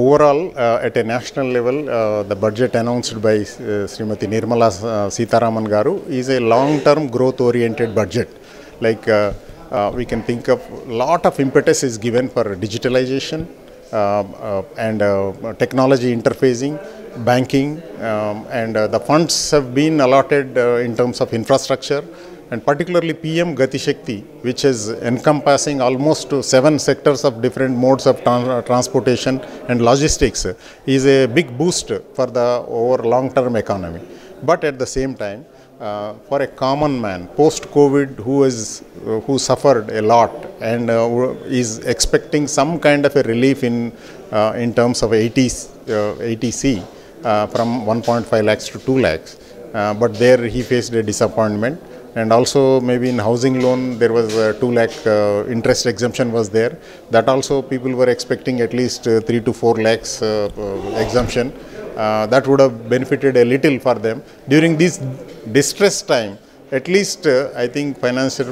overall, uh, at a national level, uh, the budget announced by uh, Srimati Nirmala Sitharaman Garu is a long-term growth-oriented budget. Like we can think of lot of impetus is given for digitalization and technology interfacing, banking, um, and the funds have been allotted in terms of infrastructure and particularly PM Gati Shakti, which is encompassing almost seven sectors of different modes of tran- transportation and logistics, is a big boost for the over long-term economy. But at the same time, uh, for a common man post COVID who is uh, who suffered a lot and uh, is expecting some kind of a relief in uh, in terms of 80 uh, 80C uh, from 1.5 lakhs to 2 lakhs, but there he faced a disappointment and also maybe in housing loan there was a 2 lakh uh, interest exemption was there. That also people were expecting at least uh, 3 to 4 lakhs uh, uh, exemption. That would have benefited a little for them. During this distress time at least uh, i think financial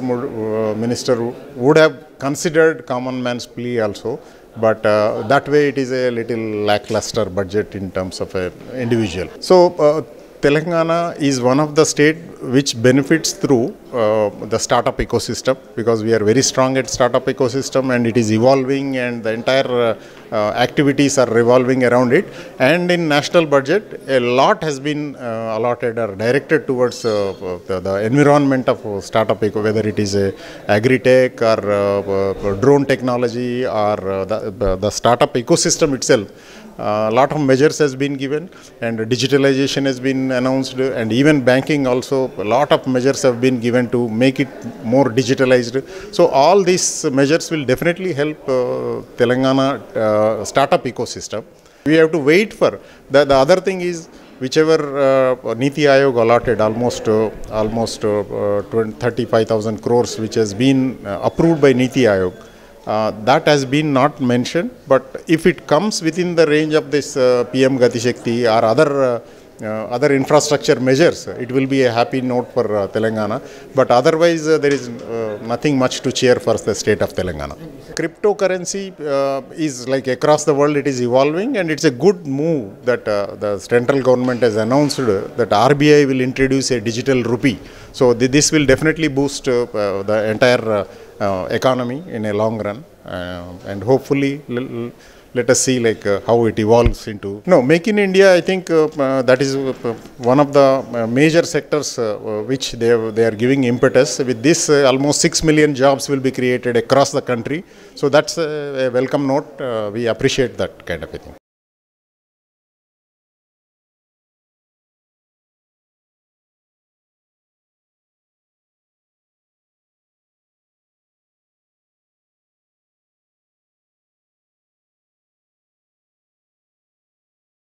minister would have considered common man's plea also. But uh, that way it is a little lackluster budget in terms of a individual. So uh, Telangana is one of the state which benefits through uh, the startup ecosystem because we are very strong at startup ecosystem and it is evolving and the entire uh, uh, activities are revolving around it. And in national budget a lot has been uh, allotted or directed towards uh, the, the environment of uh, startup eco whether it is a agri-tech or uh, uh, drone technology or uh, the, the startup ecosystem itself. A lot of measures has been given and digitalization has been announced and even banking also a lot of measures have been given to make it more digitalized. So all these measures will definitely help uh, telangana uh, startup ecosystem. We have to wait for the, the other thing is whichever uh, Niti Aayog allotted almost uh, almost uh, uh, 20 35000 crores which has been approved by Niti Aayog that has been not mentioned, but if it comes within the range of this PM Gati Shakti or other other infrastructure measures, it will be a happy note for uh, Telangana. But otherwise, uh, there is uh, nothing much to cheer for the state of Telangana. Cryptocurrency uh, is like across the world, it is evolving, and it's a good move that uh, the central government has announced that RBI will introduce a digital rupee. So th- this will definitely boost uh, uh, the entire uh, uh, economy in a long run, uh, and hopefully. Let us see like uh, how it evolves into. No make in india i think uh, uh, that is uh, one of the uh, major sectors uh, uh, which they have, they are giving impetus. With this uh, almost 6 million jobs will be created across the country. So that's a, welcome note. Uh, we appreciate that kind of a thing